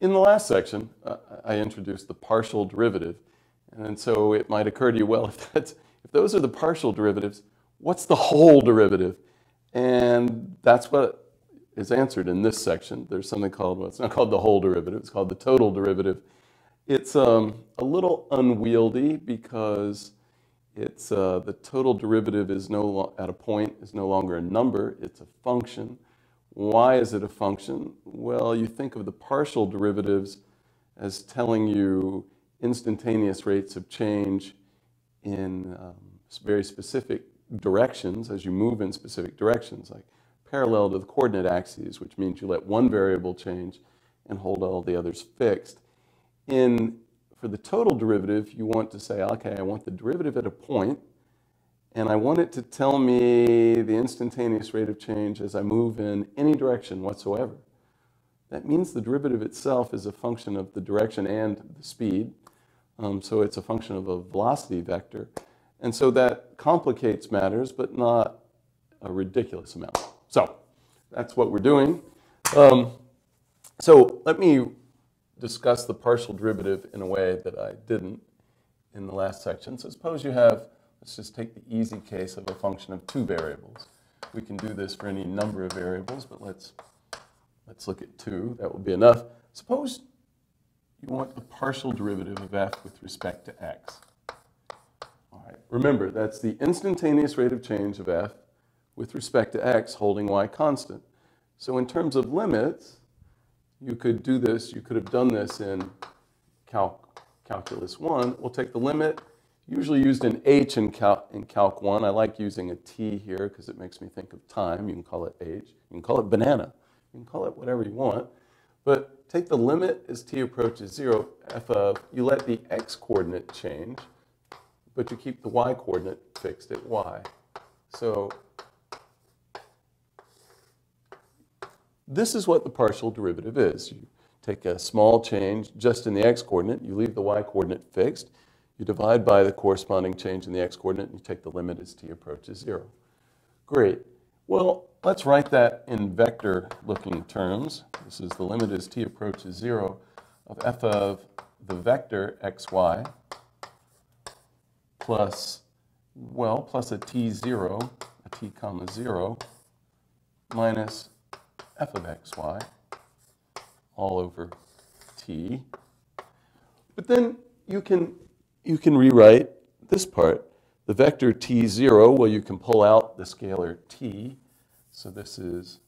in the last section, uh, I introduced the partial derivative. And so it might occur to you, well, if, that's, if those are the partial derivatives, what's the whole derivative? And that's what is answered in this section. There's something called, well, it's not called the whole derivative, it's called the total derivative. It's um, a little unwieldy because it's, uh, the total derivative is no at a point is no longer a number, it's a function. Why is it a function? Well, you think of the partial derivatives as telling you instantaneous rates of change in um, very specific directions as you move in specific directions, like parallel to the coordinate axes, which means you let one variable change and hold all the others fixed. In, for the total derivative, you want to say, okay, I want the derivative at a point, and I want it to tell me the instantaneous rate of change as I move in any direction whatsoever. That means the derivative itself is a function of the direction and the speed. Um, so it's a function of a velocity vector. And so that complicates matters, but not a ridiculous amount. So that's what we're doing. Um, so let me discuss the partial derivative in a way that I didn't in the last section. So suppose you have Let's just take the easy case of a function of two variables. We can do this for any number of variables, but let's, let's look at two. That will be enough. Suppose you want the partial derivative of f with respect to x. All right. Remember, that's the instantaneous rate of change of f with respect to x holding y constant. So in terms of limits, you could do this, you could have done this in calc, calculus 1. We'll take the limit usually used in H in, Cal in Calc 1. I like using a T here because it makes me think of time. You can call it H. You can call it banana. You can call it whatever you want. But take the limit as t approaches 0, f of, you let the x coordinate change, but you keep the y coordinate fixed at y. So this is what the partial derivative is. You take a small change just in the x coordinate, you leave the y coordinate fixed, you divide by the corresponding change in the x-coordinate, and you take the limit as t approaches 0. Great. Well, let's write that in vector-looking terms. This is the limit as t approaches 0 of f of the vector xy plus, well, plus a t0, a t comma 0, minus f of xy all over t. But then you can you can rewrite this part. The vector t0, well, you can pull out the scalar t. So this is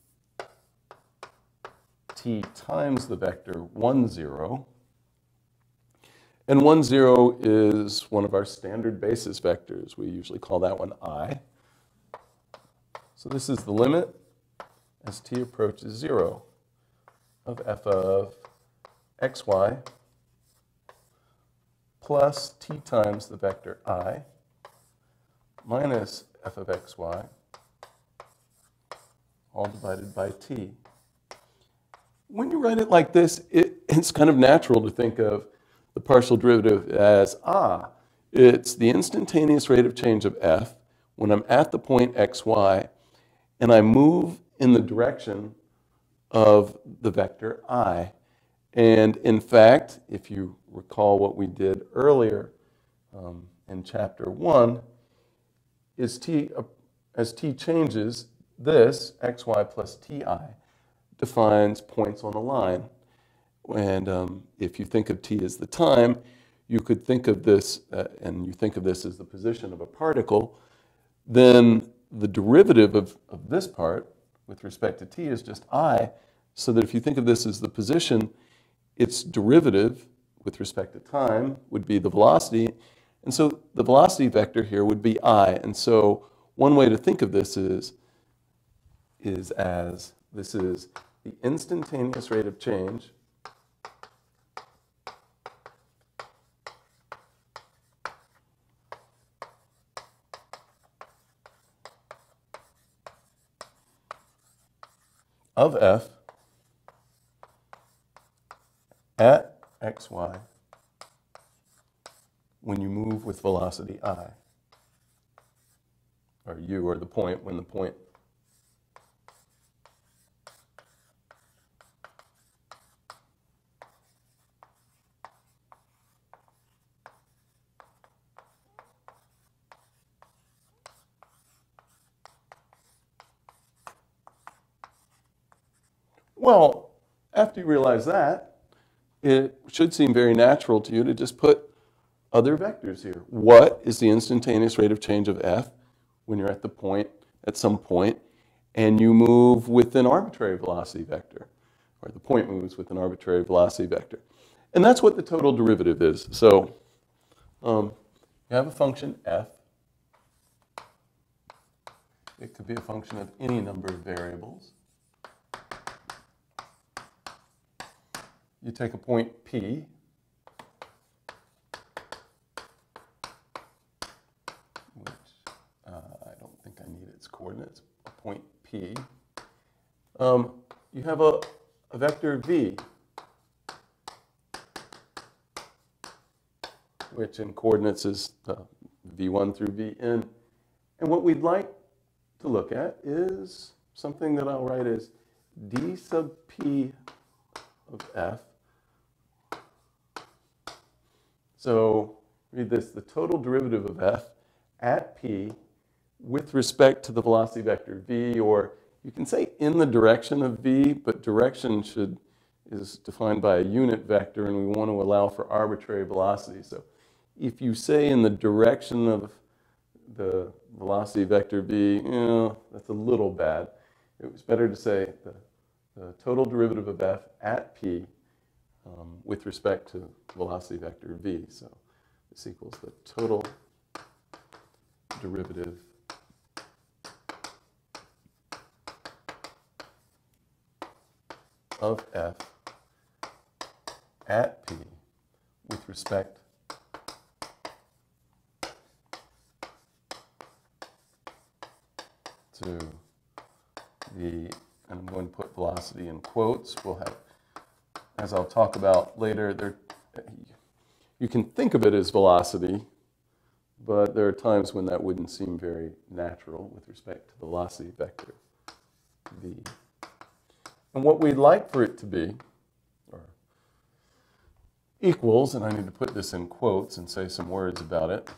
t times the vector 1, 0. And 1, 0 is one of our standard basis vectors. We usually call that one i. So this is the limit as t approaches 0 of f of xy plus t times the vector i minus f of xy all divided by t. When you write it like this, it, it's kind of natural to think of the partial derivative as, ah, it's the instantaneous rate of change of f when I'm at the point xy and I move in the direction of the vector i. And in fact, if you recall what we did earlier um, in chapter 1, is t, uh, as t changes, this, xy plus ti, defines points on a line. And um, if you think of t as the time, you could think of this, uh, and you think of this as the position of a particle, then the derivative of, of this part with respect to t is just i, so that if you think of this as the position, its derivative with respect to time would be the velocity. And so the velocity vector here would be i. And so one way to think of this is, is as this is the instantaneous rate of change of f at xy when you move with velocity i, or u, or the point when the point Well, after you realize that, it should seem very natural to you to just put other vectors here. What is the instantaneous rate of change of f when you're at the point, at some point, and you move with an arbitrary velocity vector, or the point moves with an arbitrary velocity vector. And that's what the total derivative is. So um, you have a function f. It could be a function of any number of variables. You take a point P, which uh, I don't think I need its coordinates, a point P. Um, you have a, a vector V, which in coordinates is uh, V1 through Vn. And what we'd like to look at is something that I'll write as d sub p of f. So read this, the total derivative of f at p with respect to the velocity vector v, or you can say in the direction of v, but direction should is defined by a unit vector, and we want to allow for arbitrary velocity. So if you say in the direction of the velocity vector v, you know, that's a little bad. It was better to say the, the total derivative of f at p um, with respect to velocity vector v. So this equals the total derivative of f at p with respect to the, and I'm going to put velocity in quotes. We'll have, as I'll talk about later, there, you can think of it as velocity, but there are times when that wouldn't seem very natural with respect to the velocity vector, v. And what we'd like for it to be, or equals, and I need to put this in quotes and say some words about it,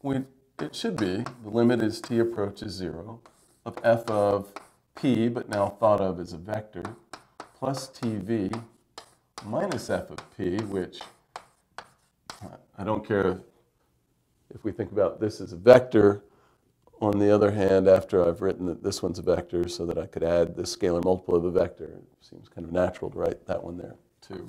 we, it should be, the limit as t approaches 0, of f of p, but now thought of as a vector, plus tv minus f of p, which I don't care if we think about this as a vector. On the other hand, after I've written that this one's a vector so that I could add the scalar multiple of a vector, it seems kind of natural to write that one there too.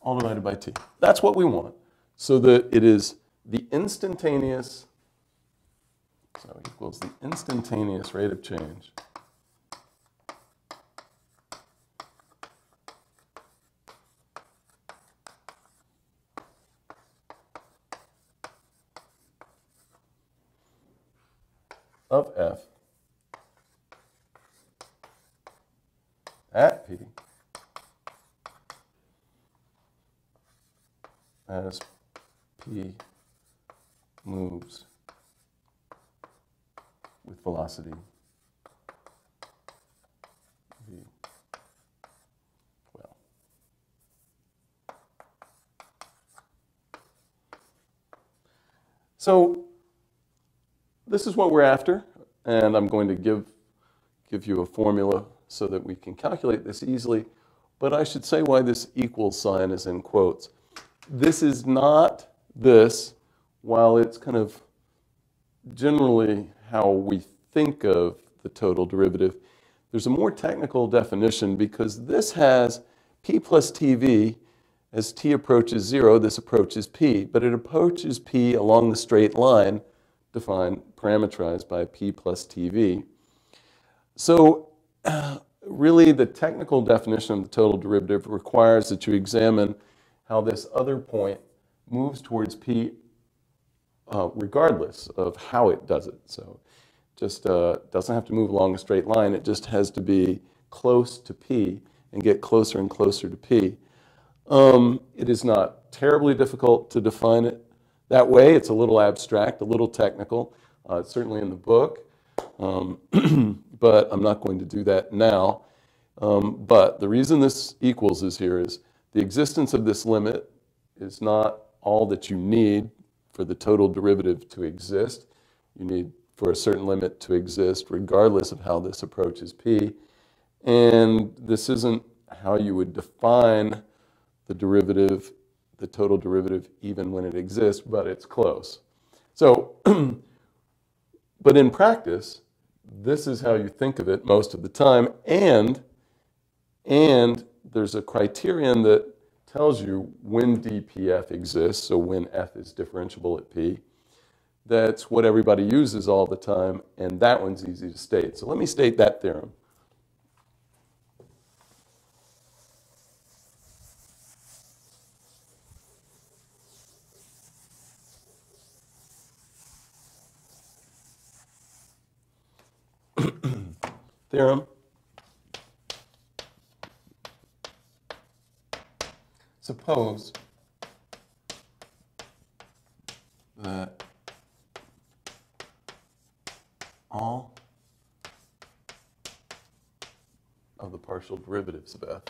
All divided by t. That's what we want. So that it is the instantaneous, so equals the instantaneous rate of change of f at p as p moves with velocity v. Well, so this is what we're after, and I'm going to give, give you a formula so that we can calculate this easily, but I should say why this equal sign is in quotes. This is not this while it's kind of generally how we think of the total derivative, there's a more technical definition because this has p plus tv as t approaches 0, this approaches p, but it approaches p along the straight line defined, parameterized by p plus tv. So uh, really the technical definition of the total derivative requires that you examine how this other point moves towards p uh, regardless of how it does it. So just uh, doesn't have to move along a straight line. It just has to be close to P and get closer and closer to P. Um, it is not terribly difficult to define it that way. It's a little abstract, a little technical, uh, certainly in the book, um, but I'm not going to do that now. Um, but the reason this equals is here is the existence of this limit is not all that you need for the total derivative to exist. You need for a certain limit to exist regardless of how this approaches p. And this isn't how you would define the derivative, the total derivative, even when it exists, but it's close. So, but in practice, this is how you think of it most of the time, and, and there's a criterion that tells you when dpf exists, so when f is differentiable at p. That's what everybody uses all the time, and that one's easy to state. So let me state that theorem. Theorem. Suppose that all of the partial derivatives of f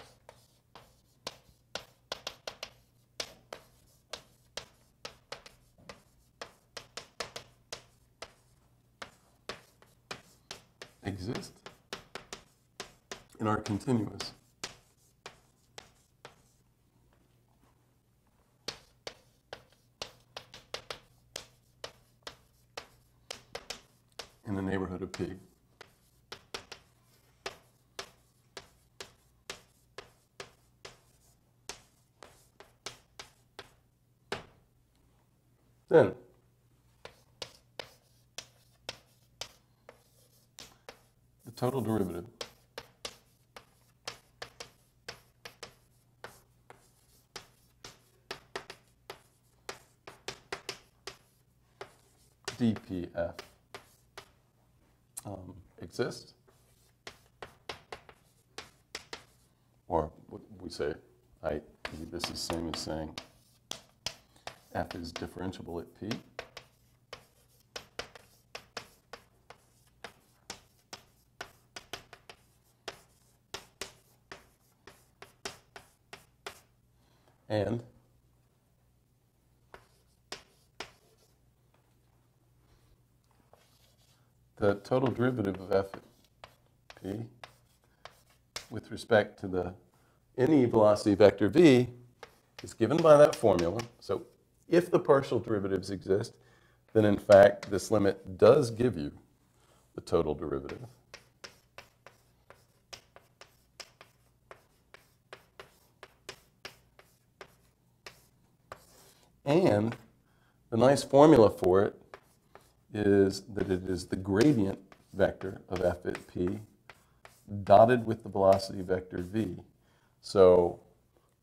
exist and are continuous. in the neighborhood of P. Then, the total derivative dpf um, exist, or we say, I, this is the same as saying f is differentiable at p. And the total derivative of f p with respect to the any velocity vector v is given by that formula. So if the partial derivatives exist, then in fact this limit does give you the total derivative. And the nice formula for it is that it is the gradient vector of f at p dotted with the velocity vector v. So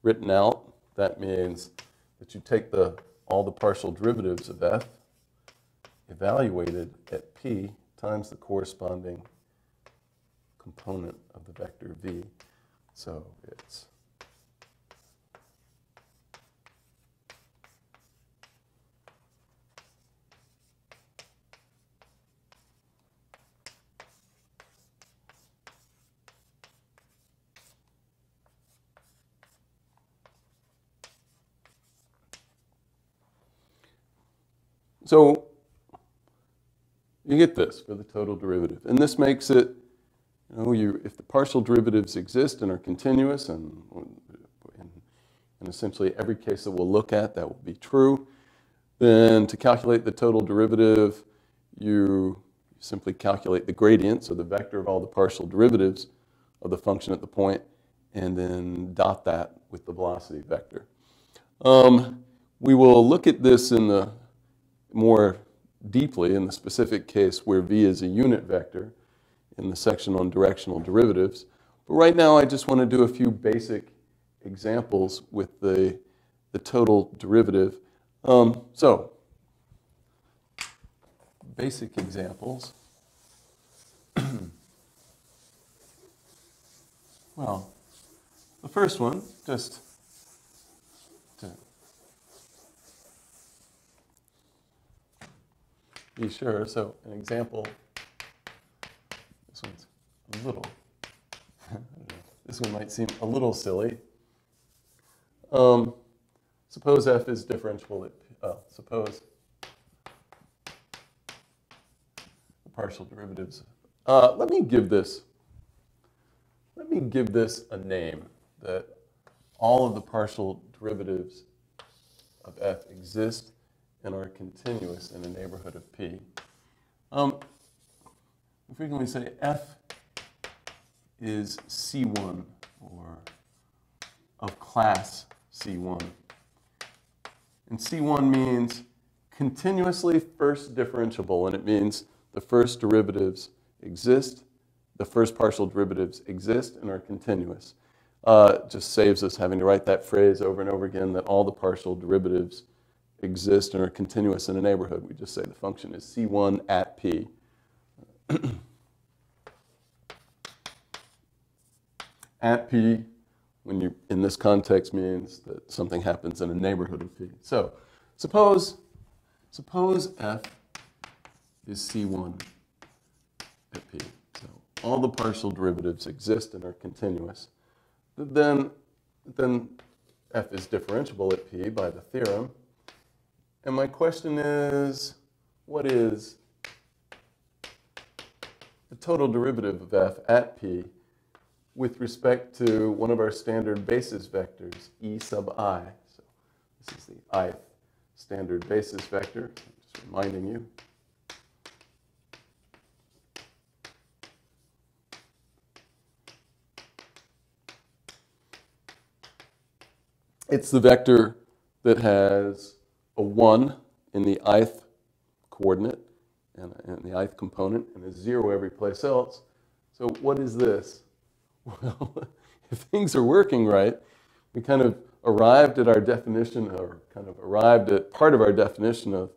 written out, that means that you take the, all the partial derivatives of f evaluated at p times the corresponding component of the vector v. So it's So you get this for the total derivative. And this makes it, you know, you, if the partial derivatives exist and are continuous, and in, in essentially every case that we'll look at, that will be true, then to calculate the total derivative, you simply calculate the gradient, so the vector of all the partial derivatives of the function at the point, and then dot that with the velocity vector. Um, we will look at this in the more deeply in the specific case where v is a unit vector in the section on directional derivatives. But right now I just want to do a few basic examples with the, the total derivative. Um, so, basic examples. well, the first one, just be sure. So an example, this one's a little, this one might seem a little silly. Um, suppose f is differentiable at, uh, suppose, partial derivatives. Uh, let me give this, let me give this a name that all of the partial derivatives of f exist and are continuous in a neighborhood of p. Um, we frequently say f is C1 or of class C1. And C1 means continuously first differentiable, and it means the first derivatives exist, the first partial derivatives exist and are continuous. Uh, just saves us having to write that phrase over and over again that all the partial derivatives exist and are continuous in a neighborhood. We just say the function is C1 at P. at P, when you in this context, means that something happens in a neighborhood of P. So suppose, suppose F is C1 at P. So all the partial derivatives exist and are continuous. Then, then F is differentiable at P by the theorem. And my question is, what is the total derivative of F at P with respect to one of our standard basis vectors, E sub i. So this is the ith standard basis vector, just reminding you. It's the vector that has a 1 in the ith coordinate and, and the ith component and a 0 every place else. So what is this? Well, if things are working right, we kind of arrived at our definition, or kind of arrived at part of our definition of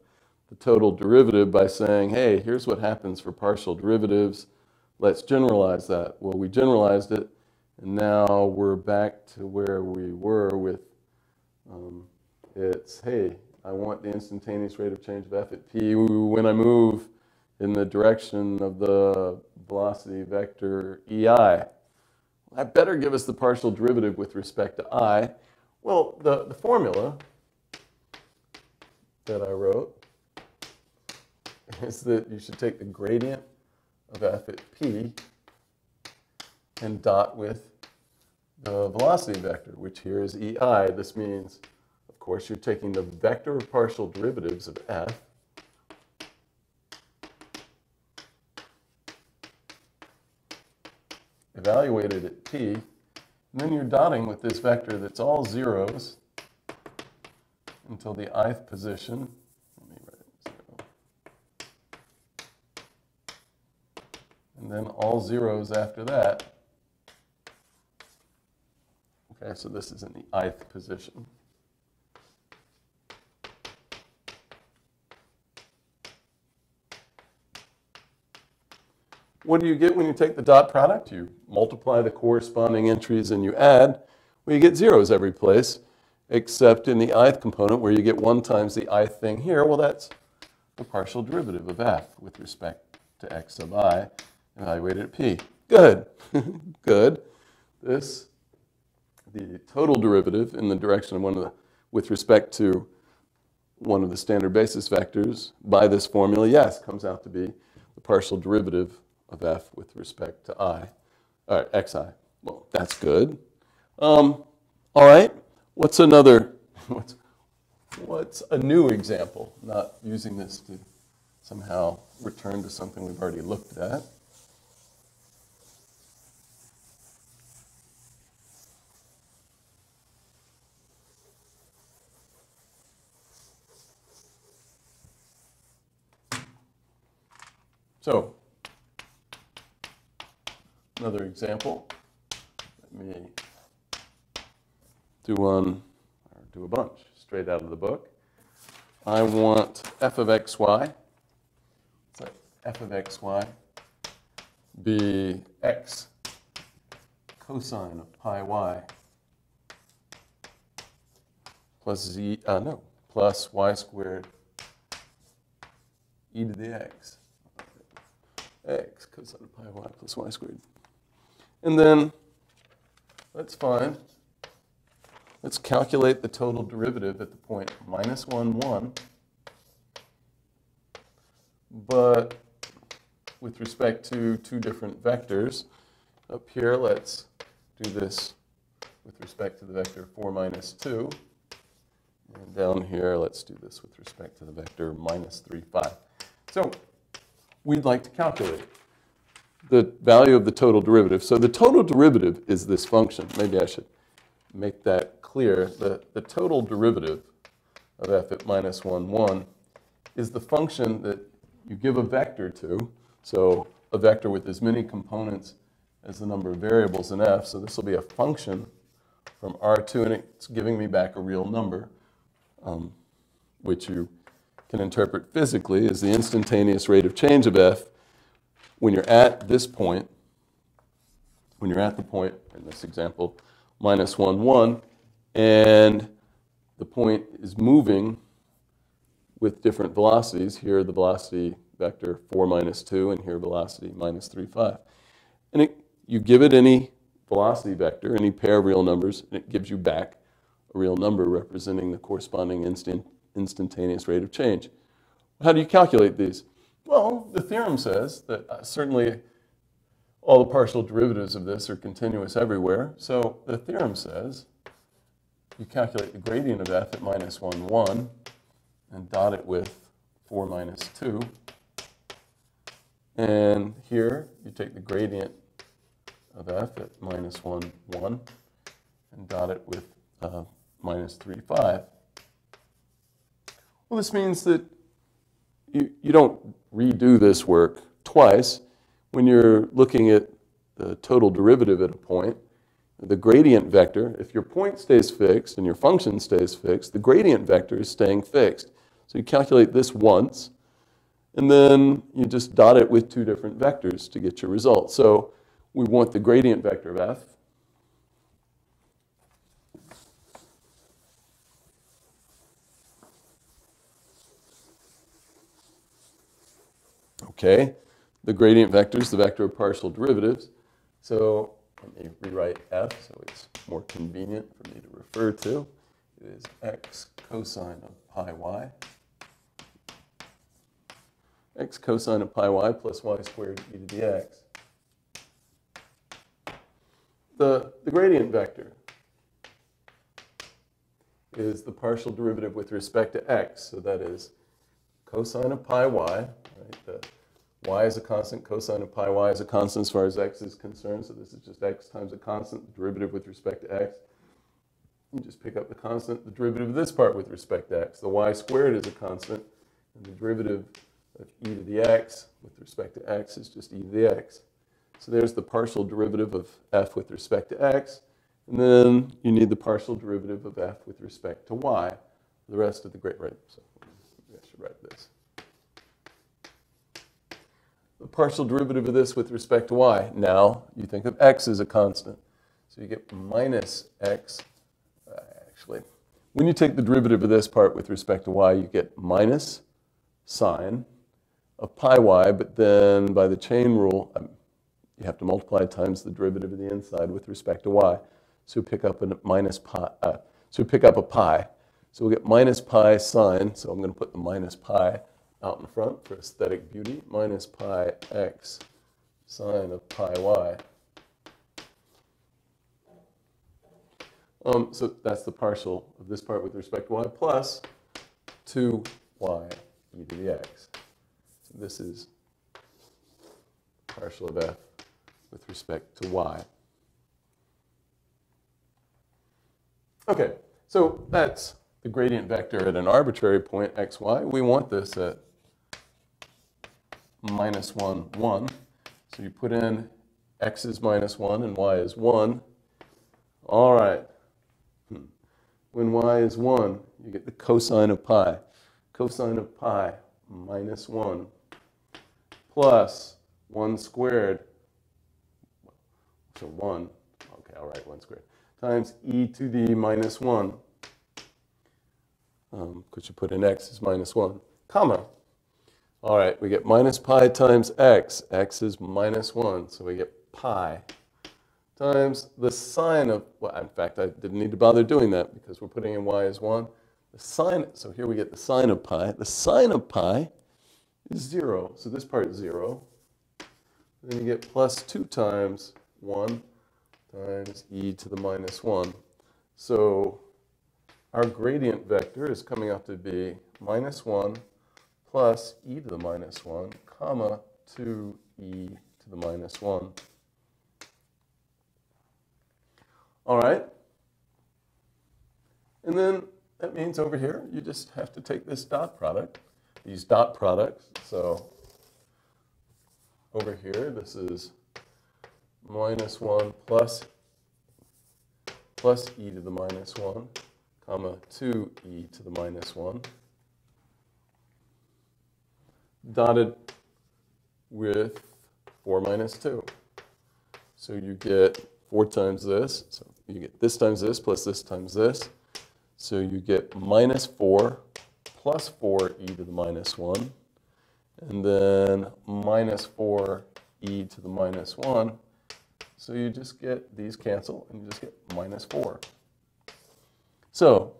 the total derivative by saying, hey, here's what happens for partial derivatives. Let's generalize that. Well, we generalized it, and now we're back to where we were with um, it's, hey, I want the instantaneous rate of change of f at p when I move in the direction of the velocity vector ei. That better give us the partial derivative with respect to i. Well, the, the formula that I wrote is that you should take the gradient of f at p and dot with the velocity vector, which here is ei. This means, course, you're taking the vector of partial derivatives of f evaluated at t, and then you're dotting with this vector that's all zeros until the ith position. Let me write it zero. And then all zeros after that. Okay, so this is in the ith position. What do you get when you take the dot product? You multiply the corresponding entries and you add. Well, you get zeros every place, except in the ith component where you get 1 times the ith thing here. Well, that's the partial derivative of f with respect to x sub i evaluated at p. Good. Good. This, the total derivative in the direction of one of the, with respect to one of the standard basis vectors by this formula, yes, comes out to be the partial derivative of f with respect to i, or xi. Well, that's good. Um, all right, what's another, what's, what's a new example? Not using this to somehow return to something we've already looked at. So Another example. Let me do one, or do a bunch, straight out of the book. I want f of xy, so f of xy be x cosine of pi y plus z, uh, no, plus y squared e to the x. x cosine of pi y plus y squared. And then let's find, let's calculate the total derivative at the point minus 1, 1. But with respect to two different vectors. Up here, let's do this with respect to the vector 4 minus 2. And down here, let's do this with respect to the vector minus 3, 5. So we'd like to calculate the value of the total derivative. So the total derivative is this function. Maybe I should make that clear. The, the total derivative of f at minus 1, 1 is the function that you give a vector to. So a vector with as many components as the number of variables in f. So this will be a function from R2, and it's giving me back a real number, um, which you can interpret physically as the instantaneous rate of change of f when you're at this point, when you're at the point, in this example, minus 1, 1, and the point is moving with different velocities. Here, the velocity vector 4 minus 2, and here, velocity minus 3, 5. And it, you give it any velocity vector, any pair of real numbers, and it gives you back a real number representing the corresponding instant, instantaneous rate of change. How do you calculate these? Well, the theorem says that uh, certainly all the partial derivatives of this are continuous everywhere. So the theorem says you calculate the gradient of f at minus 1, 1, and dot it with 4 minus 2. And here you take the gradient of f at minus 1, 1, and dot it with uh, minus 3, 5. Well, this means that you, you don't redo this work twice. When you're looking at the total derivative at a point, the gradient vector, if your point stays fixed and your function stays fixed, the gradient vector is staying fixed. So you calculate this once, and then you just dot it with two different vectors to get your result. So we want the gradient vector of f. Okay, the gradient vector is the vector of partial derivatives. So let me rewrite f so it's more convenient for me to refer to. It is x cosine of pi y. x cosine of pi y plus y squared e to the x the, the gradient vector is the partial derivative with respect to x. So that is cosine of pi y. Right? The y is a constant, cosine of pi y is a constant as far as x is concerned. So this is just x times a constant, the derivative with respect to x. You just pick up the constant, the derivative of this part with respect to x. The y squared is a constant, and the derivative of e to the x with respect to x is just e to the x. So there's the partial derivative of f with respect to x. And then you need the partial derivative of f with respect to y. The rest of the great, right? So I should write this. The partial derivative of this with respect to y. Now you think of x as a constant. So you get minus x. Actually, when you take the derivative of this part with respect to y, you get minus sine of pi y, but then by the chain rule, um, you have to multiply times the derivative of the inside with respect to y. So we pick up a minus pi. Uh, so we pick up a pi. So we'll get minus pi sine. So I'm going to put the minus pi out in front for aesthetic beauty. Minus pi x sine of pi y. Um, so that's the partial of this part with respect to y plus 2y e to the x. So this is partial of f with respect to y. Okay, so that's the gradient vector at an arbitrary point xy. We want this at minus 1, 1. So you put in x is minus 1 and y is 1. All right. Hmm. When y is 1, you get the cosine of pi. Cosine of pi minus 1 plus 1 squared so 1, okay, I'll write 1 squared, times e to the minus 1, because um, you put in x is minus 1, comma. All right, we get minus pi times x. x is minus 1, so we get pi times the sine of, well, in fact, I didn't need to bother doing that because we're putting in y as 1. The sine, so here we get the sine of pi. The sine of pi is 0, so this part is 0. Then you get plus 2 times 1 times e to the minus 1. So our gradient vector is coming out to be minus 1 plus e to the minus 1, comma, 2e to the minus 1. All right? And then that means over here, you just have to take this dot product, these dot products. So over here, this is minus 1 plus, plus e to the minus 1, comma 2e to the minus 1, dotted with 4 minus 2. So you get 4 times this, so you get this times this plus this times this. So you get minus 4 plus 4e to the minus 1, and then minus 4e to the minus 1. So you just get, these cancel, and you just get minus 4. So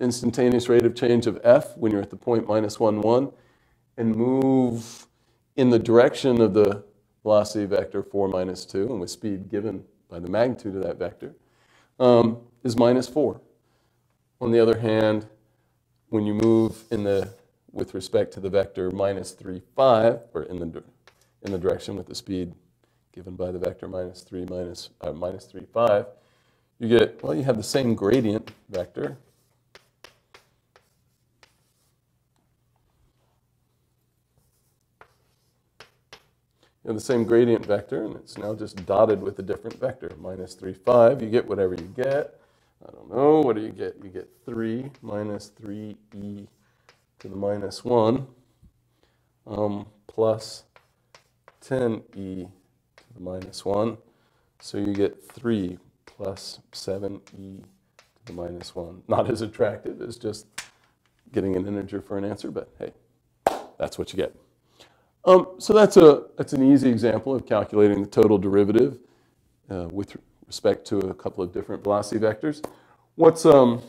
instantaneous rate of change of f when you're at the point minus 1, 1, and move in the direction of the velocity vector 4 minus 2, and with speed given by the magnitude of that vector, um, is minus 4. On the other hand, when you move in the, with respect to the vector minus 3, 5, or in the, in the direction with the speed given by the vector minus 3, minus, uh, minus 3, 5, you get, well, you have the same gradient vector. You have the same gradient vector, and it's now just dotted with a different vector, minus 3, 5. You get whatever you get. I don't know, what do you get? You get 3 minus 3e to the minus 1 um, plus 10e to the minus 1. So you get 3 plus 7e to the minus 1. Not as attractive as just getting an integer for an answer, but hey, that's what you get. Um, so that's, a, that's an easy example of calculating the total derivative uh, with respect to a couple of different velocity vectors. What's, um,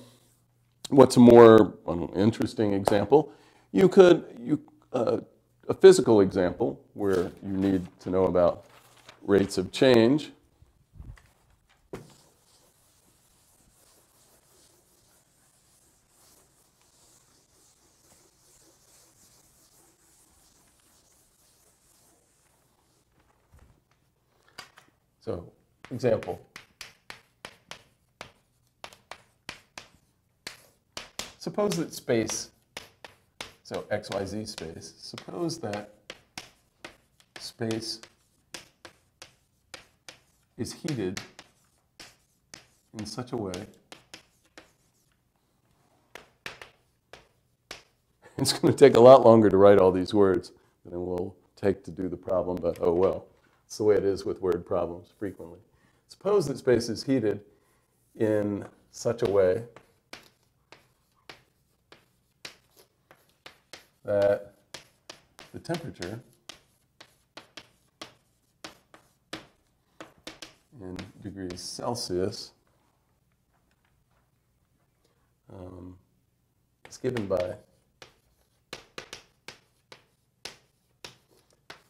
what's a more interesting example? You could, you, uh, a physical example where you need to know about rates of change. So, example. Suppose that space, so xyz space, suppose that space is heated in such a way it's going to take a lot longer to write all these words than it will take to do the problem, but oh well. It's the way it is with word problems frequently. Suppose that space is heated in such a way that the temperature in degrees Celsius um, is given by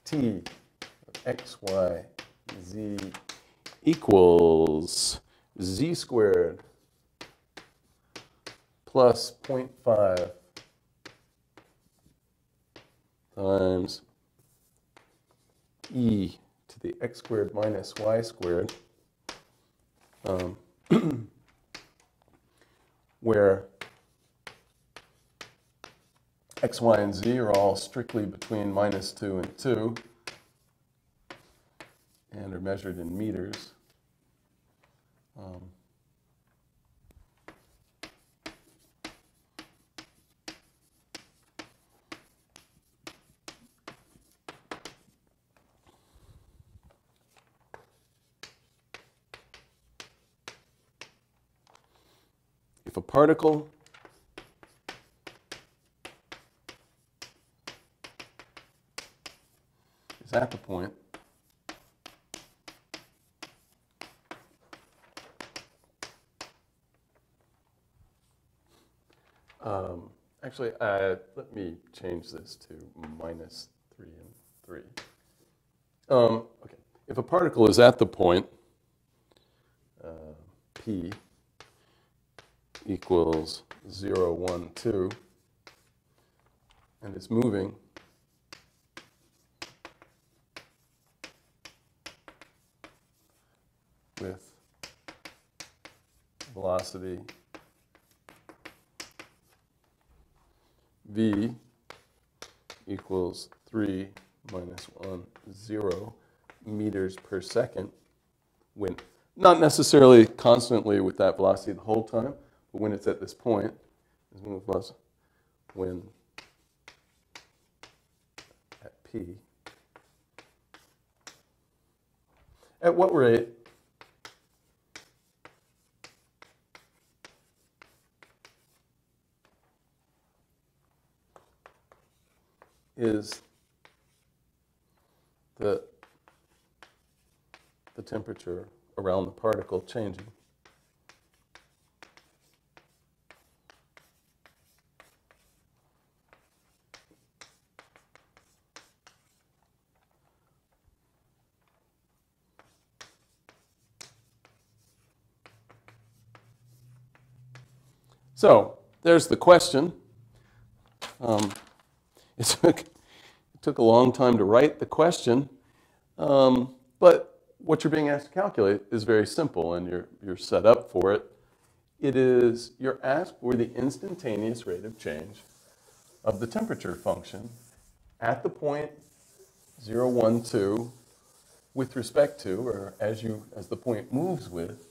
T x, y, z equals z squared plus 0.5 times e to the x squared minus y squared, um, where x, y, and z are all strictly between minus 2 and 2 and are measured in meters. Um, if a particle is at the point Um, actually, uh, let me change this to minus 3 and 3. Um, okay. If a particle is at the point uh, p equals 0, 1, 2, and it's moving with velocity v equals 3 minus 1, 0 meters per second when not necessarily constantly with that velocity the whole time, but when it's at this point, when at p, at what rate is the, the temperature around the particle changing. So there's the question. Um, it took, it took a long time to write the question, um, but what you're being asked to calculate is very simple and you're, you're set up for it. It is, you're asked for the instantaneous rate of change of the temperature function at the point 0, 1, 2 with respect to, or as, you, as the point moves with,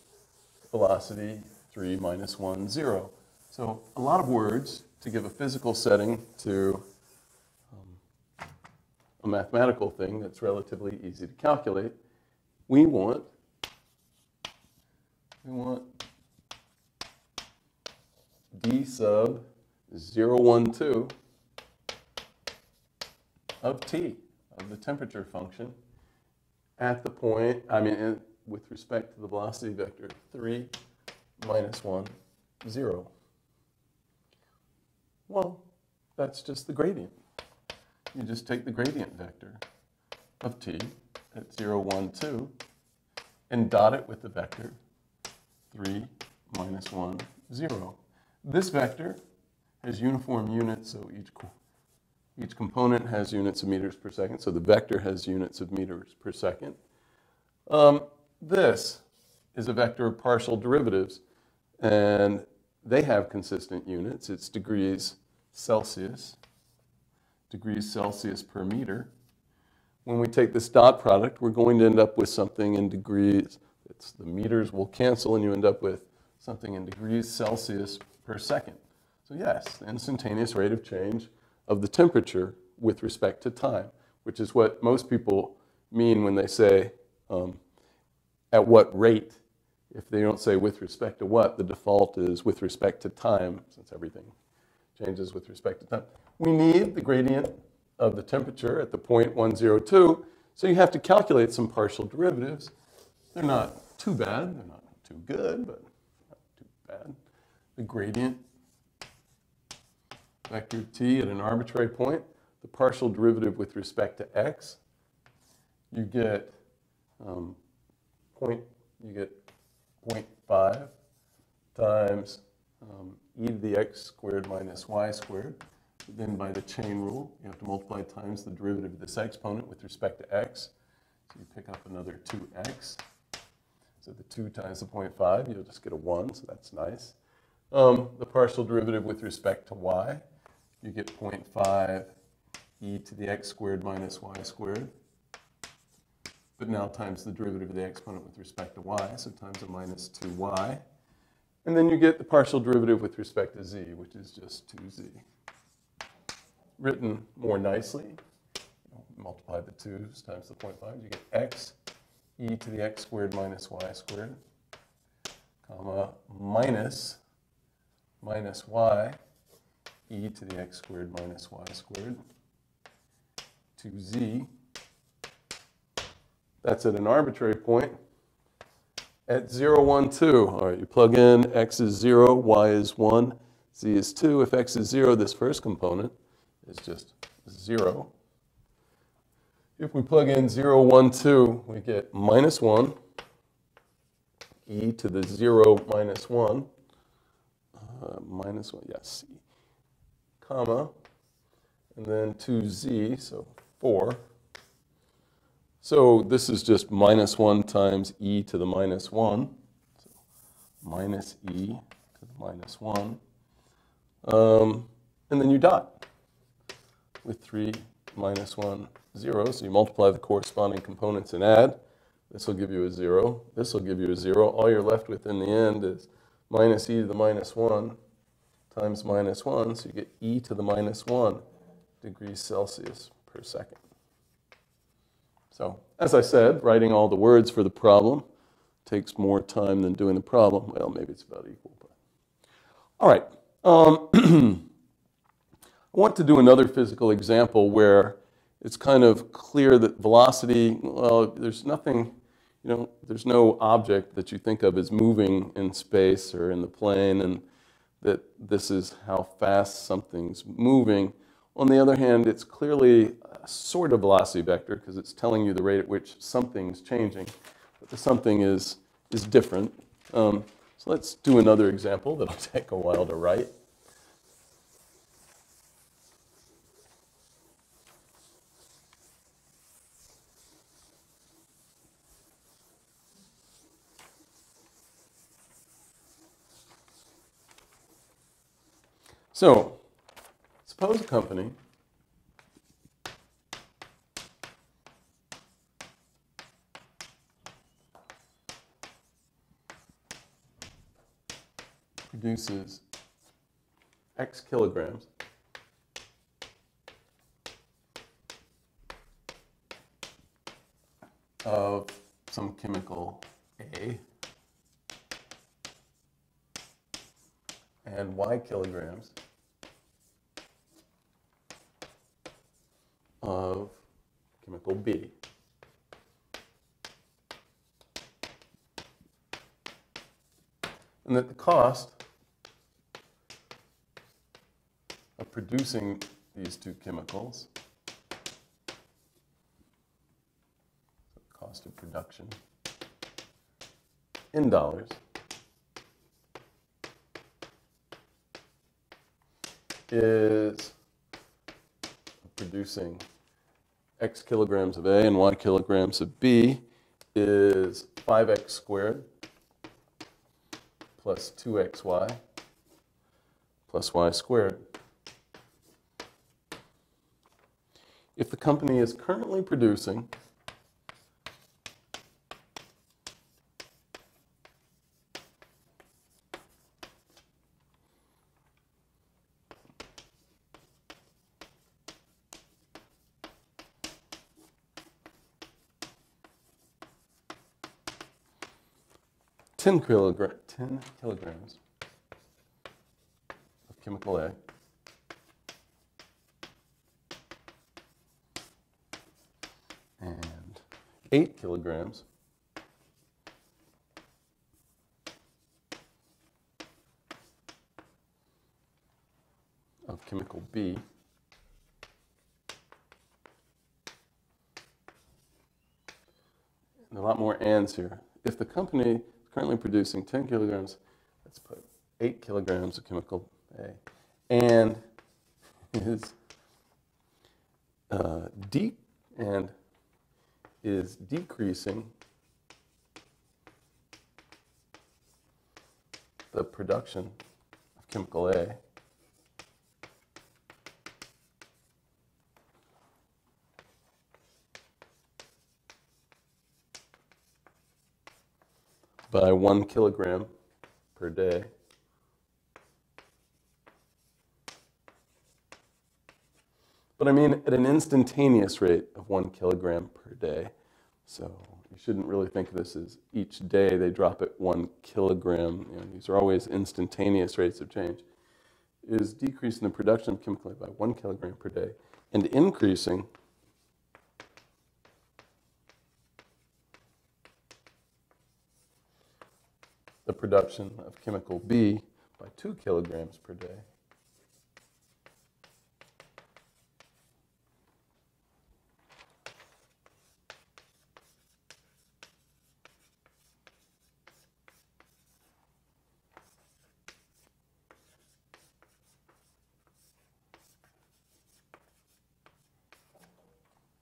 velocity 3 minus 1, 0. So a lot of words to give a physical setting to a mathematical thing that's relatively easy to calculate. We want, we want d sub 012 of t, of the temperature function, at the point, I mean, with respect to the velocity vector 3 minus 1, 0. Well, that's just the gradient you just take the gradient vector of t at 0, 1, 2 and dot it with the vector 3 minus 1, 0. This vector has uniform units, so each, each component has units of meters per second, so the vector has units of meters per second. Um, this is a vector of partial derivatives, and they have consistent units. It's degrees Celsius degrees Celsius per meter. When we take this dot product, we're going to end up with something in degrees. It's the meters will cancel and you end up with something in degrees Celsius per second. So yes, the instantaneous rate of change of the temperature with respect to time, which is what most people mean when they say um, at what rate. If they don't say with respect to what, the default is with respect to time, since everything changes with respect to time we need the gradient of the temperature at the point 102, so you have to calculate some partial derivatives. They're not too bad, they're not too good, but not too bad. The gradient vector t at an arbitrary point, the partial derivative with respect to x, you get um, point, you get 0.5 times um, e to the x squared minus y squared then by the chain rule, you have to multiply times the derivative of this exponent with respect to x. So you pick up another 2x. So the 2 times the 0.5, you'll just get a 1, so that's nice. Um, the partial derivative with respect to y, you get 0.5 e to the x squared minus y squared. But now times the derivative of the exponent with respect to y, so times a minus 2y. And then you get the partial derivative with respect to z, which is just 2z written more nicely, multiply the 2's times the 0.5, you get x e to the x squared minus y squared, comma, minus, minus y e to the x squared minus y squared to z. That's at an arbitrary point at 0, 1, 2. All right, you plug in x is 0, y is 1, z is 2. If x is 0, this first component, is just 0. If we plug in 0, 1, 2, we get minus 1, e to the 0 minus 1, uh, minus 1, yes, c, comma, and then 2z, so 4. So this is just minus 1 times e to the minus 1. So minus e to the minus 1. Um, and then you dot with 3 minus 1, 0. So you multiply the corresponding components and add. This will give you a 0. This will give you a 0. All you're left with in the end is minus e to the minus 1 times minus 1. So you get e to the minus 1 degrees Celsius per second. So as I said, writing all the words for the problem takes more time than doing the problem. Well, maybe it's about equal. But. All right. Um, I want to do another physical example where it's kind of clear that velocity, well, there's nothing, you know, there's no object that you think of as moving in space or in the plane, and that this is how fast something's moving. On the other hand, it's clearly a sort of velocity vector because it's telling you the rate at which something's changing, but the something is, is different. Um, so let's do another example that'll take a while to write. So, suppose a company produces X kilograms of some chemical A and Y kilograms of chemical B. And that the cost of producing these two chemicals, cost of production in dollars, is producing x kilograms of A and y kilograms of B is 5x squared plus 2xy plus y squared. If the company is currently producing ten, kilogra- 10 kilograms of chemical A and 8 kilograms of chemical B. And a lot more ands here. If the company currently producing 10 kilograms, let's put 8 kilograms of chemical A, and is uh, de- and is decreasing the production of chemical A by one kilogram per day. But I mean at an instantaneous rate of one kilogram per day. So you shouldn't really think of this as each day they drop it one kilogram. You know, these are always instantaneous rates of change. Is decreasing the production of chemical by one kilogram per day and increasing the production of chemical B by 2 kilograms per day.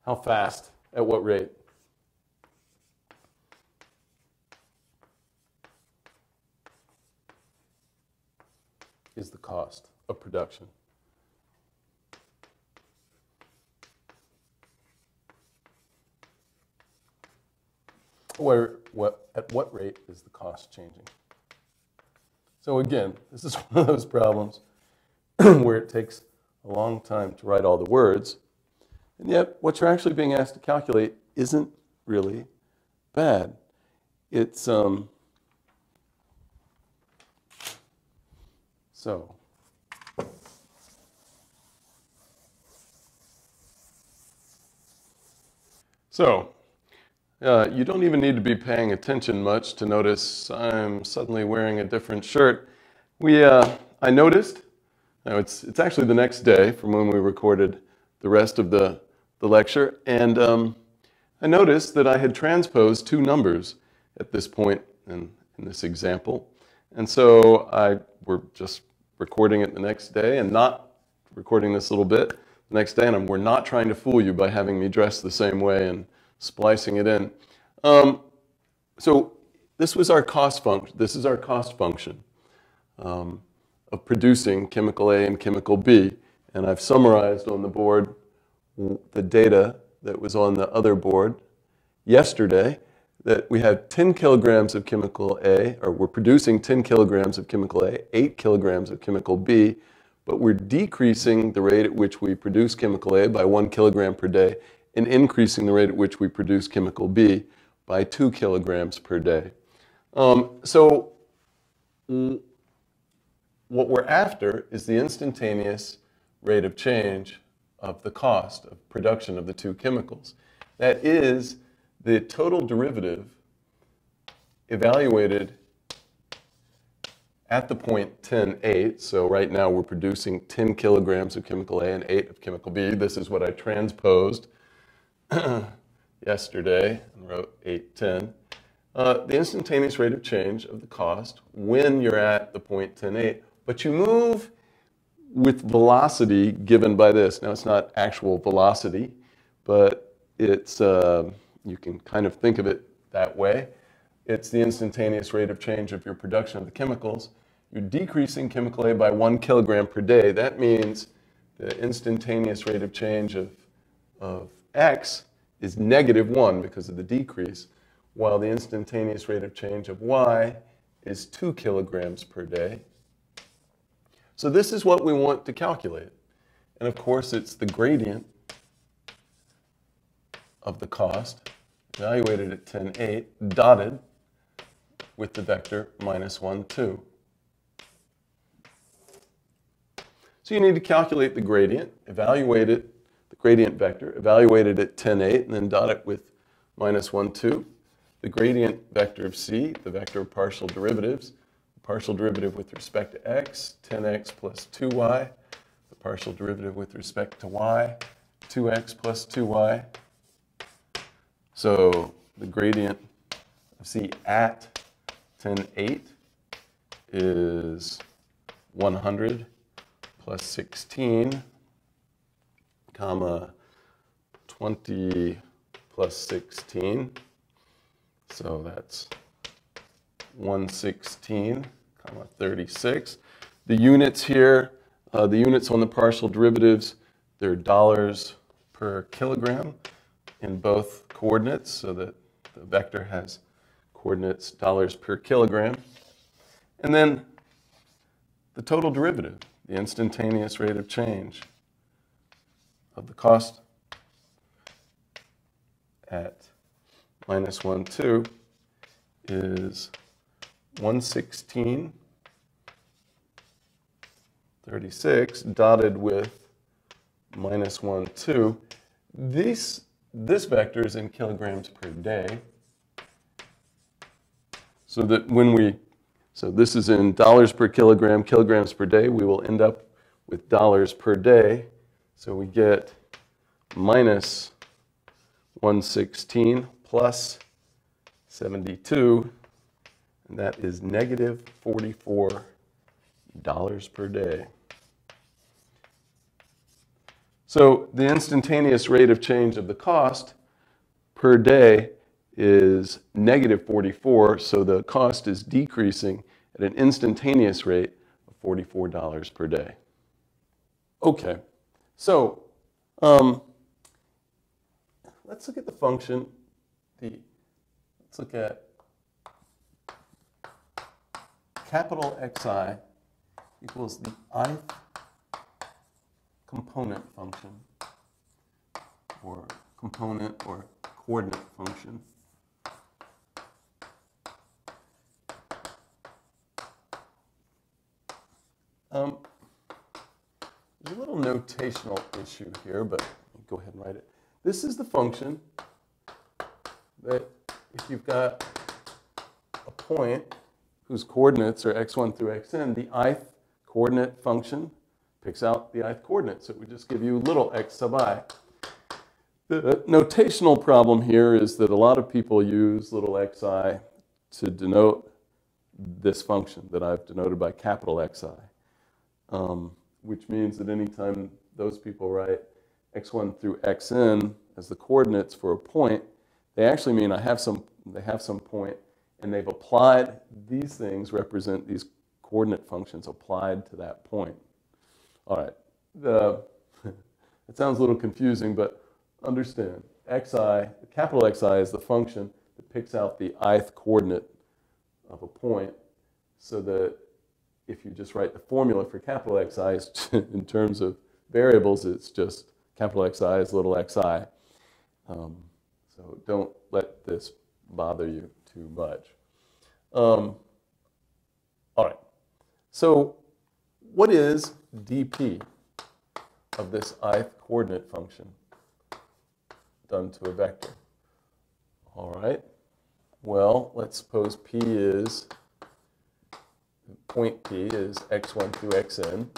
How fast? At what rate? Is the cost of production. Where, what, at what rate is the cost changing? So again, this is one of those problems where it takes a long time to write all the words, and yet what you're actually being asked to calculate isn't really bad. It's um, so. So, uh, you don't even need to be paying attention much to notice I'm suddenly wearing a different shirt. We, uh, I noticed, now it's, it's actually the next day from when we recorded the rest of the, the lecture, and um, I noticed that I had transposed two numbers at this point in, in this example. And so I were just recording it the next day and not recording this little bit the next day, and we're not trying to fool you by having me dress the same way and splicing it in. Um, so this was our cost function. This is our cost function um, of producing chemical A and chemical B. And I've summarized on the board the data that was on the other board yesterday that we have 10 kilograms of chemical A, or we're producing 10 kilograms of chemical A, 8 kilograms of chemical B, but we're decreasing the rate at which we produce chemical A by 1 kilogram per day and increasing the rate at which we produce chemical B by 2 kilograms per day. Um, so what we're after is the instantaneous rate of change of the cost of production of the two chemicals. That is the total derivative evaluated at the point 10, 8. So right now we're producing 10 kilograms of chemical A and 8 of chemical B. This is what I transposed yesterday and wrote 810. Uh, the instantaneous rate of change of the cost when you're at the point 10.8, but you move with velocity given by this. Now it's not actual velocity, but it's, uh, you can kind of think of it that way. It's the instantaneous rate of change of your production of the chemicals. You're decreasing chemical A by one kilogram per day. That means the instantaneous rate of change of, of x is negative 1 because of the decrease, while the instantaneous rate of change of y is 2 kilograms per day. So this is what we want to calculate. And of course, it's the gradient of the cost, evaluated at 10, 8, dotted with the vector minus 1, 2. So you need to calculate the gradient, evaluate it the gradient vector, evaluated at 10, 8, and then dot it with minus 1, 2. The gradient vector of c, the vector of partial derivatives, the partial derivative with respect to x, 10x plus 2y, the partial derivative with respect to y, 2x plus 2y. So the gradient of c at 10, 8 is 100 plus 16 comma 20 plus 16. So that's 116, comma 36. The units here, uh, the units on the partial derivatives, they're dollars per kilogram in both coordinates, so that the vector has coordinates dollars per kilogram. And then the total derivative, the instantaneous rate of change of the cost at minus 1, 2 is 116, 36, dotted with minus 1, 2. This, this vector is in kilograms per day. So that when we, so this is in dollars per kilogram, kilograms per day, we will end up with dollars per day. So we get minus 116 plus 72, and that is negative $44 per day. So the instantaneous rate of change of the cost per day is negative 44, so the cost is decreasing at an instantaneous rate of $44 per day. Okay, so um, let's look at the function The, Let's look at capital Xi equals the ith component function or component or coordinate function. Um, there's a little notational issue here, but go ahead and write it. This is the function that if you've got a point whose coordinates are x1 through xn, the ith coordinate function picks out the ith coordinate. So it would just give you little x sub i. The notational problem here is that a lot of people use little xi to denote this function that I've denoted by capital Xi, um, which means that anytime those people write x1 through xn as the coordinates for a point, they actually mean I have some, they have some point and they've applied, these things represent these coordinate functions applied to that point. All right, the, it sounds a little confusing, but understand, xi, the capital Xi is the function that picks out the ith coordinate of a point so that if you just write the formula for capital Xi in terms of variables, it's just capital Xi is little xi. Um, so don't let this bother you too much. Um, all right. So what is dp of this ith coordinate function done to a vector? All right. Well, let's suppose p is, point p is x1 through xn.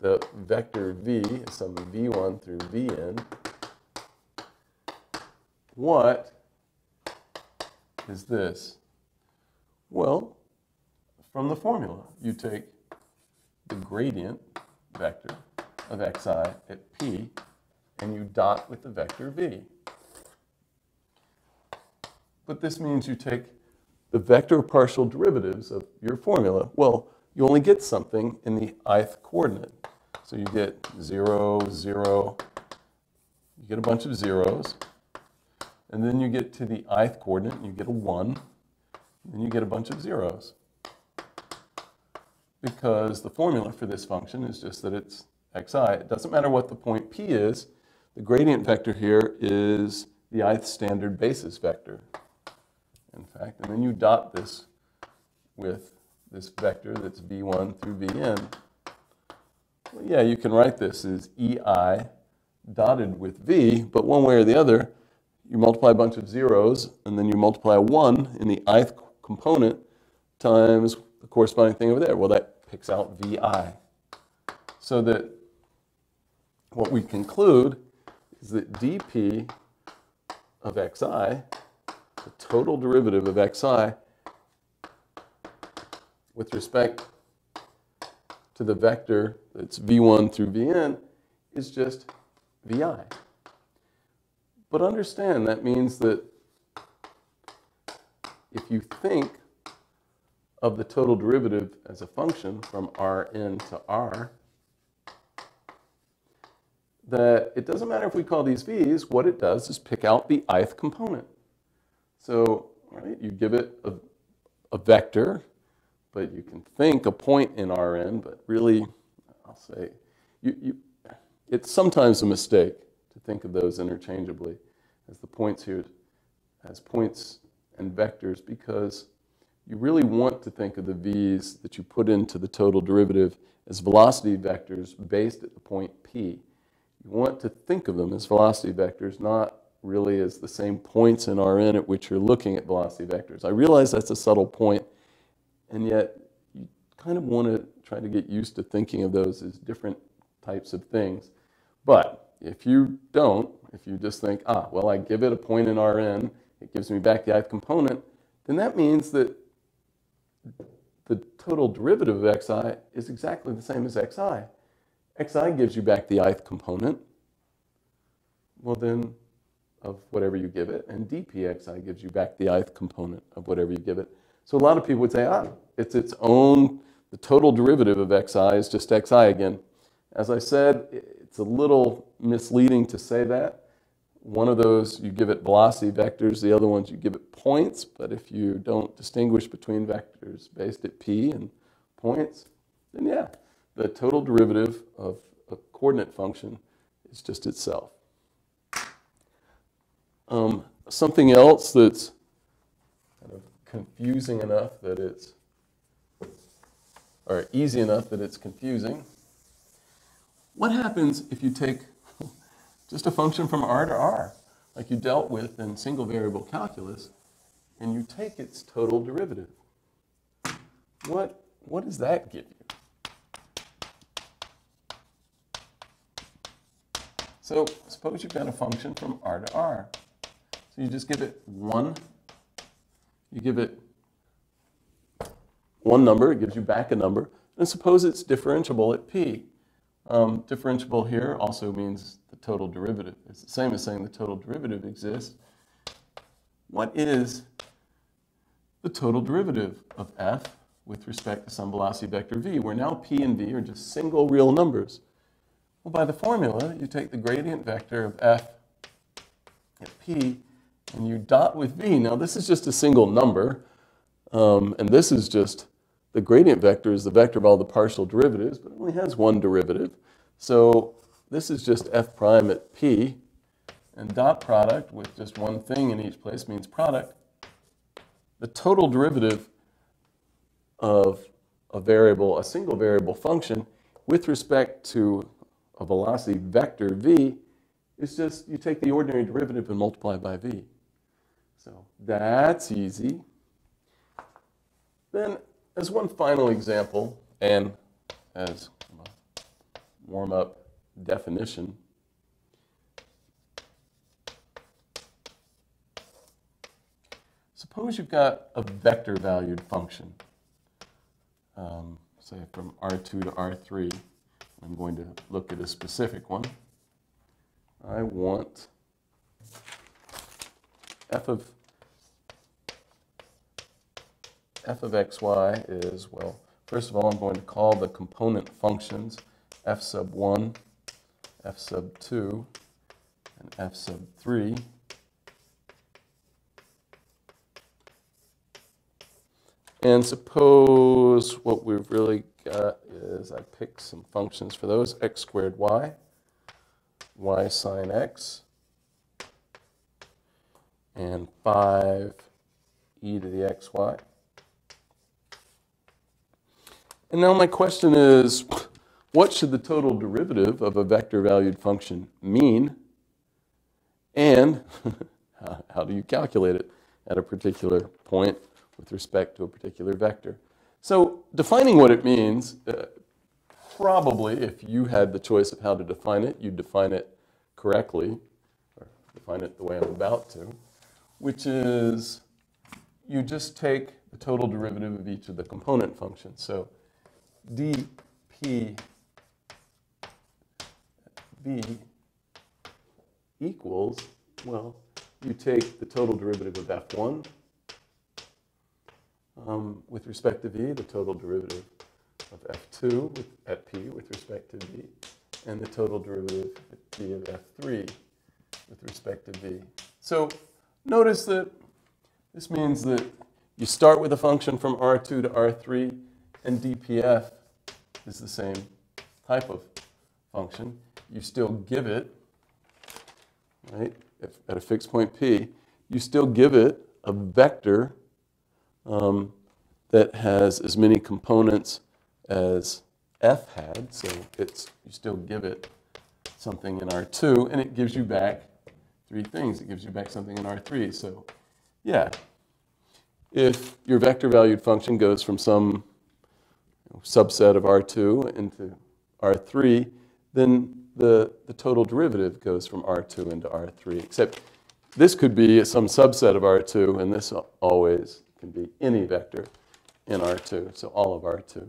The vector v is some v1 through vn. What is this? Well, from the formula, you take the gradient vector of xi at p and you dot with the vector v. But this means you take the vector partial derivatives of your formula. Well, you only get something in the ith coordinate. So you get 0, 0, you get a bunch of zeros, and then you get to the ith coordinate, and you get a 1, and you get a bunch of zeros. Because the formula for this function is just that it's xi. It doesn't matter what the point p is. The gradient vector here is the ith standard basis vector, in fact. And then you dot this with this vector that's v1 through vn. Well, yeah, you can write this as ei dotted with v, but one way or the other, you multiply a bunch of zeros, and then you multiply a 1 in the ith component times the corresponding thing over there. Well, that picks out vi. So that what we conclude is that dp of xi, the total derivative of xi, with respect to the vector that's v1 through vn, is just vi. But understand that means that if you think of the total derivative as a function from Rn to R, that it doesn't matter if we call these v's, what it does is pick out the ith component. So right, you give it a, a vector, but you can think a point in Rn, but really, I'll say, you, you, it's sometimes a mistake to think of those interchangeably as the points here, as points and vectors, because you really want to think of the v's that you put into the total derivative as velocity vectors based at the point p. You want to think of them as velocity vectors, not really as the same points in Rn at which you're looking at velocity vectors. I realize that's a subtle point, and yet you kind of want to try to get used to thinking of those as different types of things. But if you don't, if you just think, ah, well, I give it a point in Rn, it gives me back the ith component, then that means that the total derivative of xi is exactly the same as xi. xi gives you back the ith component, well then, of whatever you give it, and dpxi gives you back the ith component of whatever you give it. So a lot of people would say, ah, it's its own, the total derivative of xi is just xi again. As I said, it's a little misleading to say that. One of those, you give it velocity vectors. The other ones, you give it points. But if you don't distinguish between vectors based at p and points, then yeah, the total derivative of a coordinate function is just itself. Um, something else that's kind of confusing enough that it's, or easy enough that it's confusing. What happens if you take just a function from R to R, like you dealt with in single variable calculus, and you take its total derivative? What, what does that give you? So suppose you've got a function from R to R. So you just give it one, you give it one number, it gives you back a number, and suppose it's differentiable at p. Um, differentiable here also means total derivative. It's the same as saying the total derivative exists. What is the total derivative of f with respect to some velocity vector v, where now p and v are just single real numbers? Well, by the formula, you take the gradient vector of f at p and you dot with v. Now, this is just a single number, um, and this is just the gradient vector is the vector of all the partial derivatives, but it only has one derivative. So this is just f prime at p, and dot product with just one thing in each place means product. The total derivative of a variable, a single variable function, with respect to a velocity vector v, is just you take the ordinary derivative and multiply by v. So that's easy. Then, as one final example, and as warm-up definition, suppose you've got a vector-valued function, um, say from R2 to R3. I'm going to look at a specific one. I want f of f of xy is, well, first of all, I'm going to call the component functions f sub 1, f sub 2, and f sub 3. And suppose what we've really got is I pick some functions for those, x squared y, y sine x, and 5 e to the xy. And now my question is, what should the total derivative of a vector valued function mean? And how do you calculate it at a particular point with respect to a particular vector? So defining what it means, uh, probably if you had the choice of how to define it, you'd define it correctly, or define it the way I'm about to which is you just take the total derivative of each of the component functions. So dp v equals, well, you take the total derivative of f1 um, with respect to v, the total derivative of f2 with, at p with respect to v, and the total derivative at v of f3 with respect to v. So Notice that this means that you start with a function from R2 to R3, and dpf is the same type of function. You still give it, right, at a fixed point p, you still give it a vector um, that has as many components as f had, so it's, you still give it something in R2, and it gives you back three things. It gives you back something in R3. So yeah, if your vector valued function goes from some subset of R2 into R3, then the, the total derivative goes from R2 into R3, except this could be some subset of R2, and this always can be any vector in R2, so all of R2.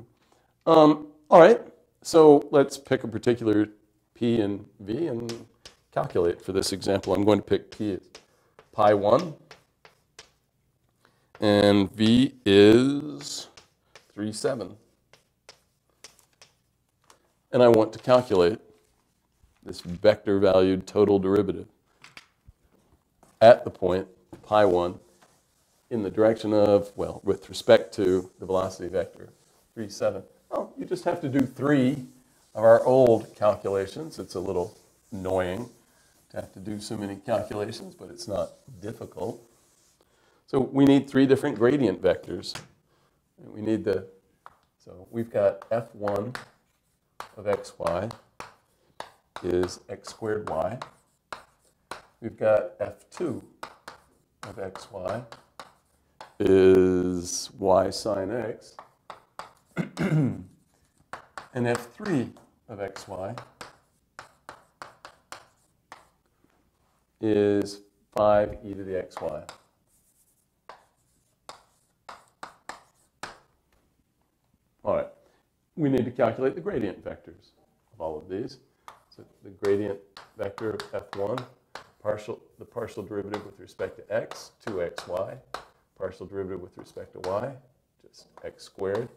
Um, all right, so let's pick a particular p and v and calculate for this example. I'm going to pick p as pi 1, and v is 3, 7. And I want to calculate this vector valued total derivative at the point pi 1 in the direction of, well, with respect to the velocity vector 3, 7. Well, you just have to do three of our old calculations. It's a little annoying to have to do so many calculations, but it's not difficult. So we need three different gradient vectors. We need the, so we've got f1 of xy is x squared y. We've got f2 of xy is y sine x. and f3 of xy is 5 e to the xy. All right, we need to calculate the gradient vectors of all of these. So the gradient vector of f1, partial, the partial derivative with respect to x, 2xy, partial derivative with respect to y, just x squared.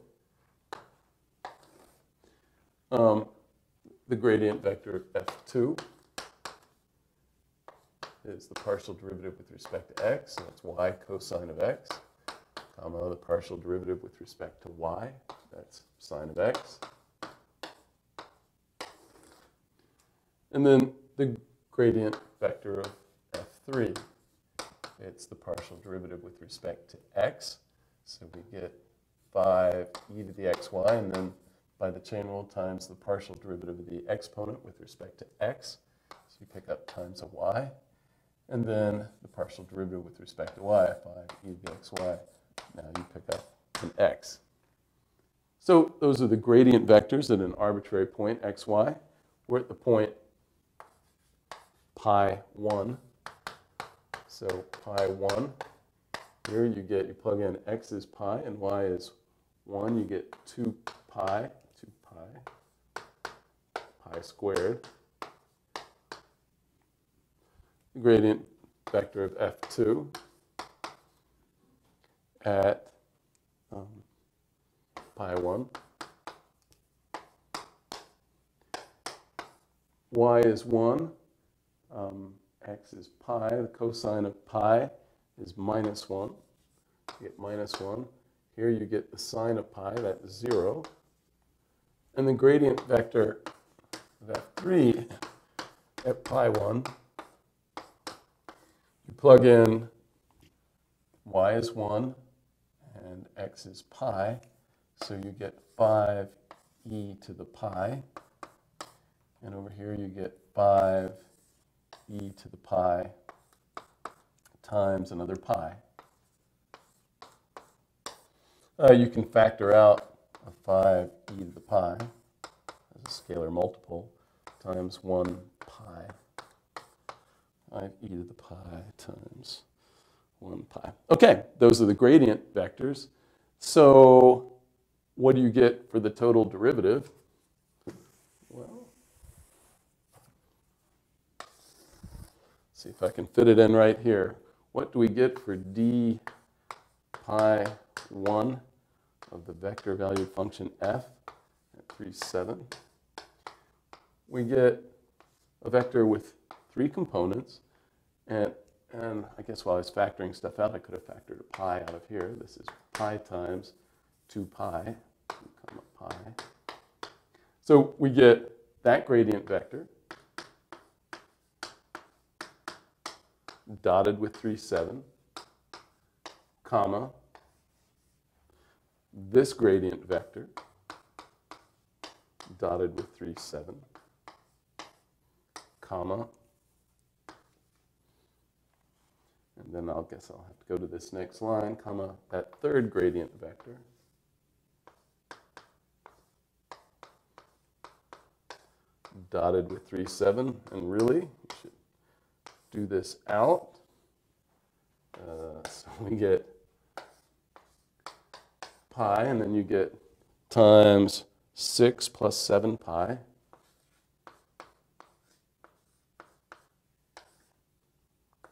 Um, the gradient vector of f2 is the partial derivative with respect to x, and that's y cosine of x, comma, the partial derivative with respect to y, that's sine of x. And then the gradient vector of f3, it's the partial derivative with respect to x, so we get 5 e to the xy, and then by the chain rule times the partial derivative of the exponent with respect to x. So you pick up times a y. And then the partial derivative with respect to y, 5 e to the xy. Now you pick up an x. So those are the gradient vectors at an arbitrary point, xy. We're at the point pi 1. So pi 1. Here you get, you plug in x is pi and y is 1. You get 2 pi 2 pi pi squared. The gradient vector of f2 at um, pi 1. y is 1, um, x is pi, the cosine of pi is minus 1. You get minus 1. Here you get the sine of pi, that's 0. And the gradient vector of F3 at pi 1, you plug in y is 1 and x is pi, so you get 5 e to the pi. And over here you get 5 e to the pi times another pi. Uh, you can factor out a 5 e to the pi as a scalar multiple times 1 pi. 5 e to the pi times 1 pi. Okay, those are the gradient vectors. So what do you get for the total derivative? Well, see if I can fit it in right here. What do we get for d pi 1 of the vector valued function f at 3, 7? We get a vector with three components, and, and I guess while I was factoring stuff out, I could have factored a pi out of here. This is pi times 2 pi, comma pi. So we get that gradient vector dotted with 3, 7, comma, this gradient vector dotted with 3, 7, comma, and then I'll guess I'll have to go to this next line, comma, that third gradient vector. Dotted with 3, 7, and really, you should do this out. Uh, so we get pi, and then you get times 6 plus 7 pi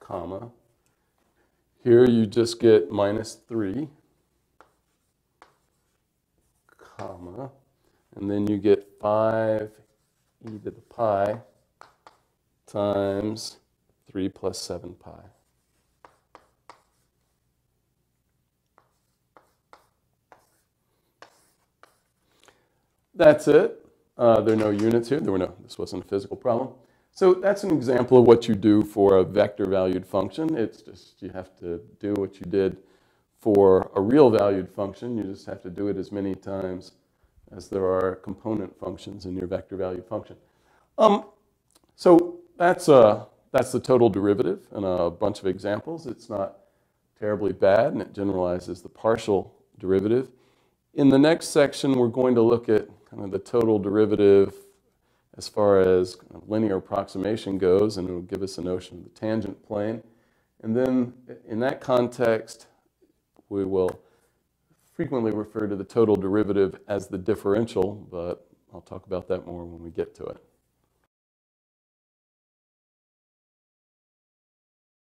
comma. Here you just get minus 3 comma. And then you get 5 e to the pi times 3 plus 7 pi. That's it. Uh, there are no units here. There were no, this wasn't a physical problem. So that's an example of what you do for a vector valued function. It's just you have to do what you did for a real valued function. You just have to do it as many times as there are component functions in your vector valued function. Um, so that's, uh, that's the total derivative and a bunch of examples. It's not terribly bad and it generalizes the partial derivative. In the next section, we're going to look at kind of the total derivative as far as kind of linear approximation goes, and it will give us a notion of the tangent plane. And then in that context, we will frequently refer to the total derivative as the differential, but I'll talk about that more when we get to it.